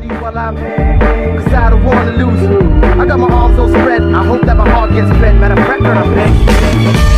Leave while I'm Cause I don't wanna lose. I got my arms all spread. I hope that my heart gets fed. Matter of fact, I'm